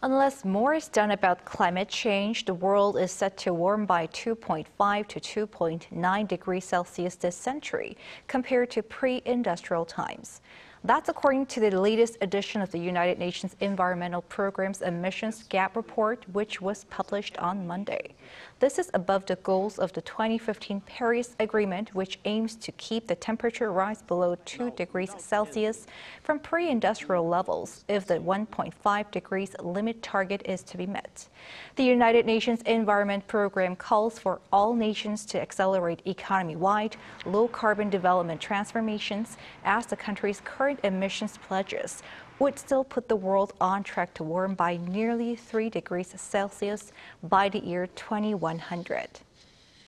Unless more is done about climate change, the world is set to warm by 2.5 to 2.9 degrees Celsius this century compared to pre-industrial times. That's according to the latest edition of the United Nations Environmental Programme's Emissions Gap Report, which was published on Monday. This is above the goals of the 2015 Paris Agreement, which aims to keep the temperature rise below 2 degrees Celsius from pre-industrial levels if the 1.5 degrees limit target is to be met. The United Nations Environment Programme calls for all nations to accelerate economy-wide, low-carbon development transformations as the country's current current emissions pledges would still put the world on track to warm by nearly 3 degrees Celsius by the year 2100.